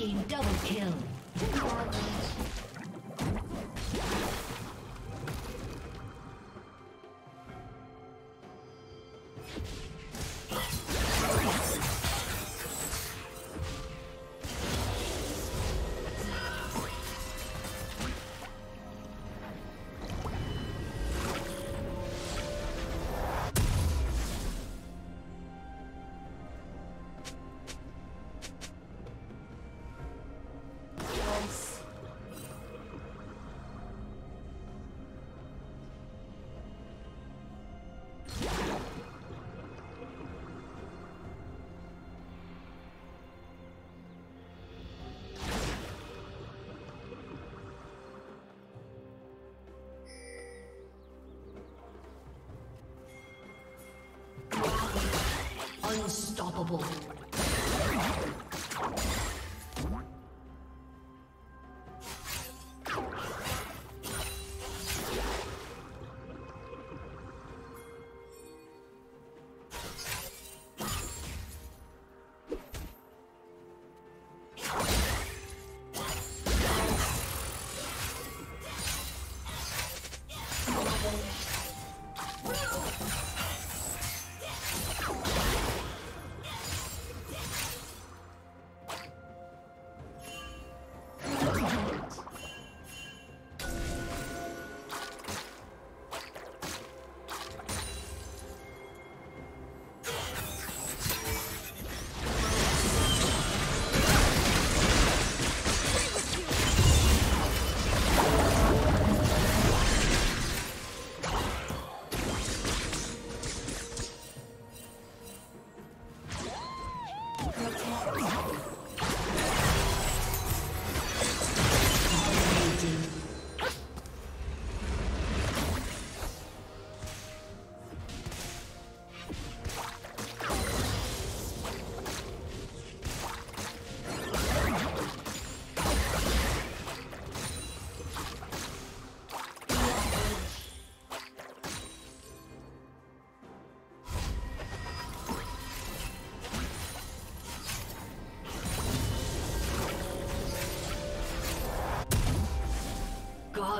team double kill. Unstoppable.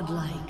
Godlike.